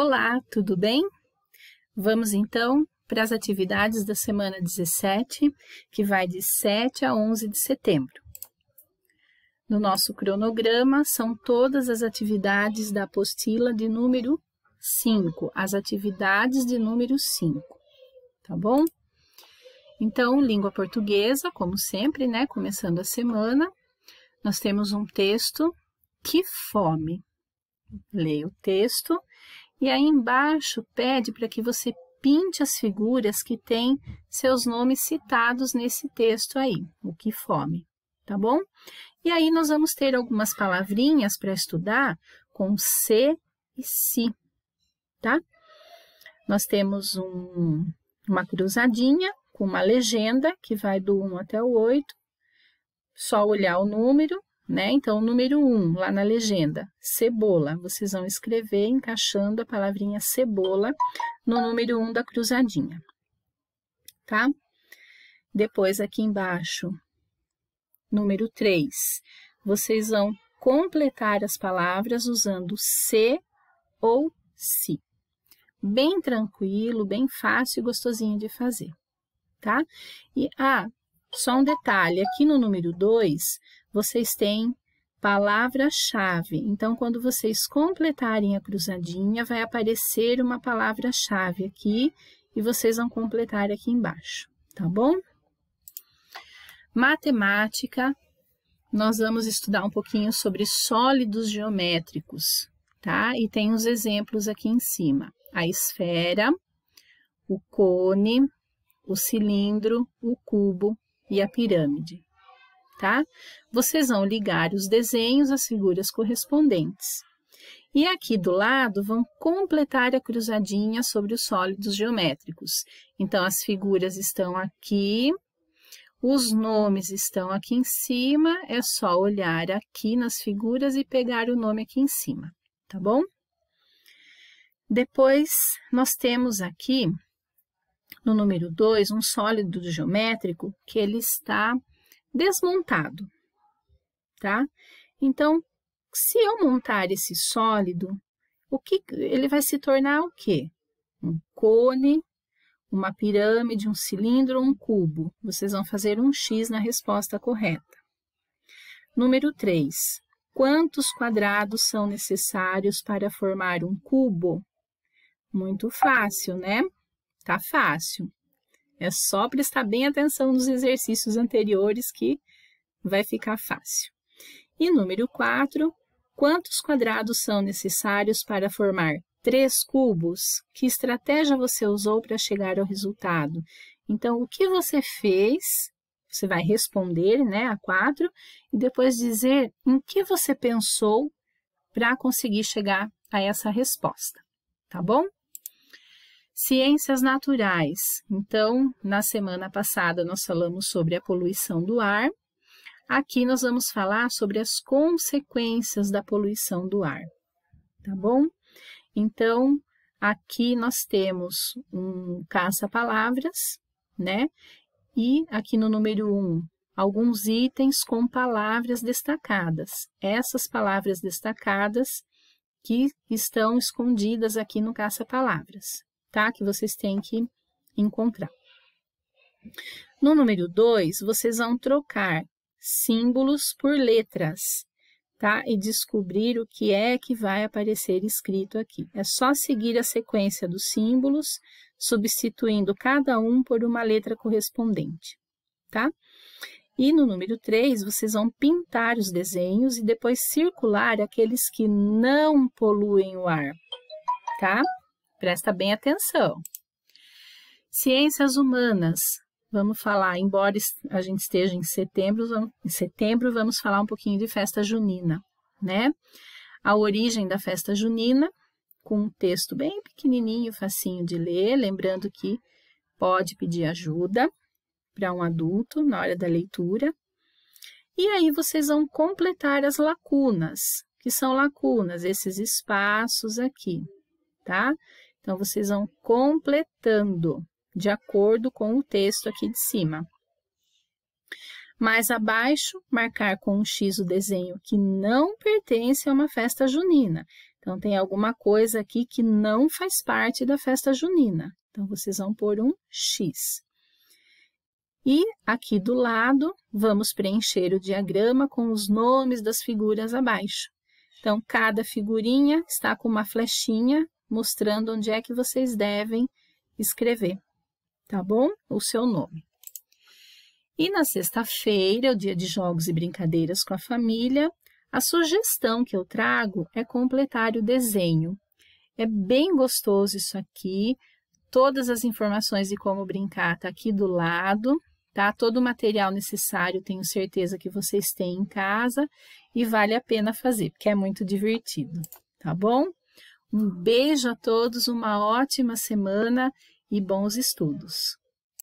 Olá, tudo bem? Vamos então para as atividades da semana 17, que vai de 7 a 11 de setembro. No nosso cronograma são todas as atividades da apostila de número 5, as atividades de número 5, tá bom? Então, língua portuguesa, como sempre, né? Começando a semana, nós temos um texto, que fome. Leia o texto e aí embaixo pede para que você pinte as figuras que têm seus nomes citados nesse texto aí, o que fome, tá bom? E aí nós vamos ter algumas palavrinhas para estudar com se e si, tá? Nós temos um, uma cruzadinha com uma legenda que vai do 1 até o 8. Só olhar o número, né? Então, número 1, lá na legenda, cebola. Vocês vão escrever encaixando a palavrinha cebola no número 1 da cruzadinha, tá? Depois, aqui embaixo, número 3, vocês vão completar as palavras usando se ou si. Bem tranquilo, bem fácil e gostosinho de fazer tá? E, ah, só um detalhe, aqui no número 2, vocês têm palavra-chave. Então, quando vocês completarem a cruzadinha, vai aparecer uma palavra-chave aqui e vocês vão completar aqui embaixo, tá bom? Matemática, nós vamos estudar um pouquinho sobre sólidos geométricos, tá? E tem os exemplos aqui em cima. A esfera, o cone, o cilindro, o cubo e a pirâmide, tá? Vocês vão ligar os desenhos às figuras correspondentes. E aqui do lado vão completar a cruzadinha sobre os sólidos geométricos. Então, as figuras estão aqui, os nomes estão aqui em cima, é só olhar aqui nas figuras e pegar o nome aqui em cima, tá bom? Depois, nós temos aqui no número 2, um sólido geométrico que ele está desmontado, tá? Então, se eu montar esse sólido, o que ele vai se tornar o quê? Um cone, uma pirâmide, um cilindro um cubo. Vocês vão fazer um X na resposta correta. Número 3. Quantos quadrados são necessários para formar um cubo? Muito fácil, né? Tá fácil. É só prestar bem atenção nos exercícios anteriores que vai ficar fácil. E número 4, quantos quadrados são necessários para formar três cubos? Que estratégia você usou para chegar ao resultado? Então, o que você fez? Você vai responder, né, a 4 e depois dizer em que você pensou para conseguir chegar a essa resposta, tá bom? Ciências naturais. Então, na semana passada nós falamos sobre a poluição do ar. Aqui nós vamos falar sobre as consequências da poluição do ar, tá bom? Então, aqui nós temos um caça-palavras, né? E aqui no número 1, um, alguns itens com palavras destacadas. Essas palavras destacadas que estão escondidas aqui no caça-palavras tá? Que vocês têm que encontrar. No número 2, vocês vão trocar símbolos por letras, tá? E descobrir o que é que vai aparecer escrito aqui. É só seguir a sequência dos símbolos, substituindo cada um por uma letra correspondente, tá? E no número 3, vocês vão pintar os desenhos e depois circular aqueles que não poluem o ar, tá? Presta bem atenção. Ciências humanas. Vamos falar, embora a gente esteja em setembro, em setembro vamos falar um pouquinho de festa junina, né? A origem da festa junina, com um texto bem pequenininho, facinho de ler, lembrando que pode pedir ajuda para um adulto na hora da leitura. E aí vocês vão completar as lacunas, que são lacunas, esses espaços aqui, tá? Então, vocês vão completando de acordo com o texto aqui de cima. Mais abaixo, marcar com um X o desenho que não pertence a uma festa junina. Então, tem alguma coisa aqui que não faz parte da festa junina. Então, vocês vão pôr um X. E aqui do lado, vamos preencher o diagrama com os nomes das figuras abaixo. Então, cada figurinha está com uma flechinha mostrando onde é que vocês devem escrever, tá bom? O seu nome. E na sexta-feira, o dia de jogos e brincadeiras com a família, a sugestão que eu trago é completar o desenho. É bem gostoso isso aqui. Todas as informações de como brincar tá aqui do lado, tá? Todo o material necessário, tenho certeza que vocês têm em casa e vale a pena fazer, porque é muito divertido, tá bom? Um beijo a todos, uma ótima semana e bons estudos.